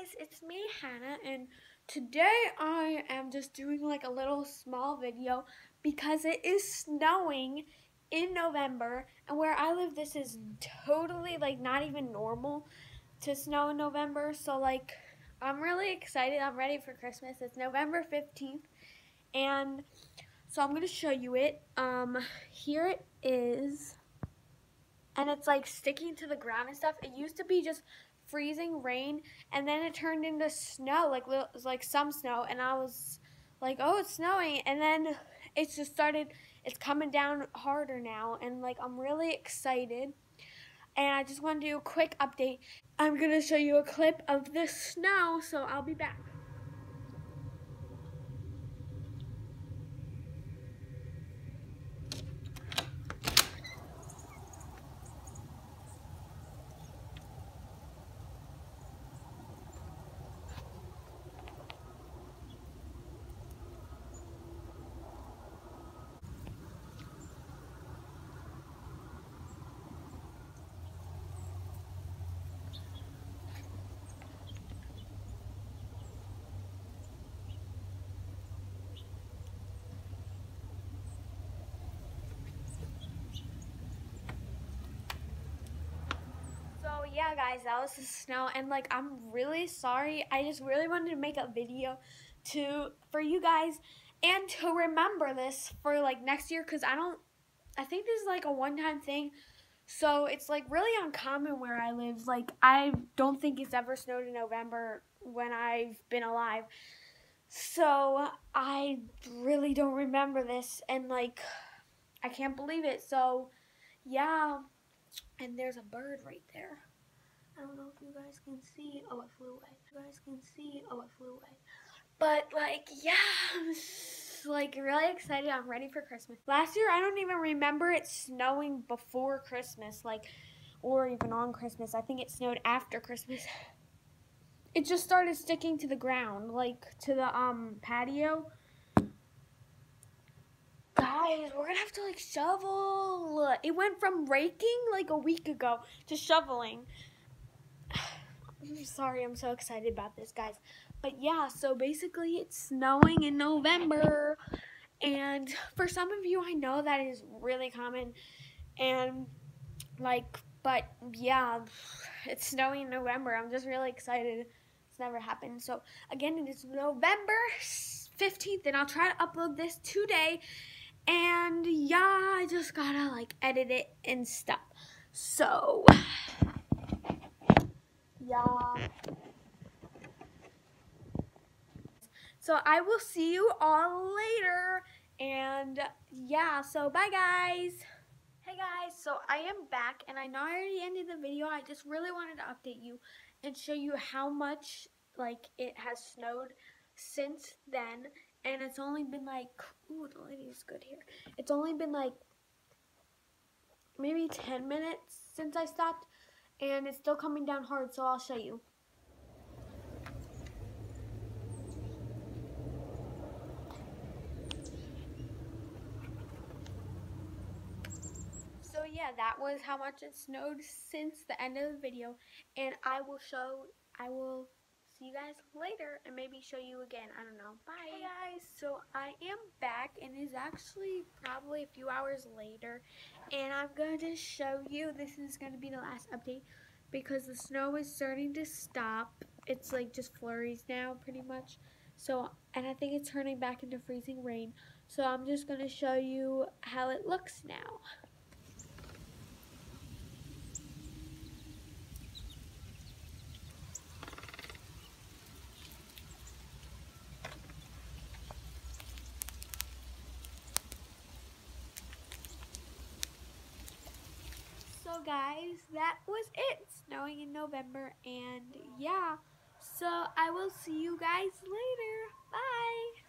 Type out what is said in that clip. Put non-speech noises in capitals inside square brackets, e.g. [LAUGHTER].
guys, it's me, Hannah, and today I am just doing like a little small video because it is snowing in November, and where I live, this is totally like not even normal to snow in November. So like, I'm really excited. I'm ready for Christmas. It's November 15th, and so I'm gonna show you it. Um, here it is, and it's like sticking to the ground and stuff. It used to be just freezing rain, and then it turned into snow, like like some snow, and I was like, oh, it's snowing, and then it's just started. It's coming down harder now, and like I'm really excited. And I just want to do a quick update. I'm gonna show you a clip of the snow, so I'll be back. Yeah, guys, that was the snow, and like, I'm really sorry. I just really wanted to make a video to for you guys and to remember this for like next year because I don't. I think this is like a one-time thing. So it's like really uncommon where I live. Like I don't think it's ever snowed in November when I've been alive. So I really don't remember this and like I can't believe it. So yeah. And there's a bird right there. I don't know if you guys can see. Oh, it flew away. You guys can see. Oh, it flew away. But like, yeah, I'm like really excited. I'm ready for Christmas. Last year, I don't even remember it snowing before Christmas, like, or even on Christmas. I think it snowed after Christmas. [LAUGHS] It just started sticking to the ground, like to the um patio. Guys, we're gonna have to like shovel. It went from raking like a week ago to shoveling. I'm sorry, I'm so excited about this, guys. But yeah, so basically it's snowing in November. And for some of you, I know that is really common. And like, but yeah, it's snowing in November. I'm just really excited. It's never happened. So again, it is November 15th, and I'll try to upload this today. And yeah, I just gotta like edit it and stuff. So yeah. So I will see you all later. And yeah, so bye guys. Hey guys, so I am back and I know I already ended the video. I just really wanted to update you and show you how much like it has snowed since then. And it's only been like, ooh, the lighting is good here. It's only been like maybe 10 minutes since I stopped and it's still coming down hard, so I'll show you. So yeah, that was how much it snowed since the end of the video, and I will show, I will see you guys later and maybe show you again. I don't know. Bye. Hey guys, so I am back and it's actually probably a few hours later and I'm going to show you, this is going to be the last update because the snow is starting to stop. It's like just flurries now pretty much. So, and I think it's turning back into freezing rain. So I'm just going to show you how it looks now. Guys, that was it. Snowing in November and yeah. So I will see you guys later. Bye.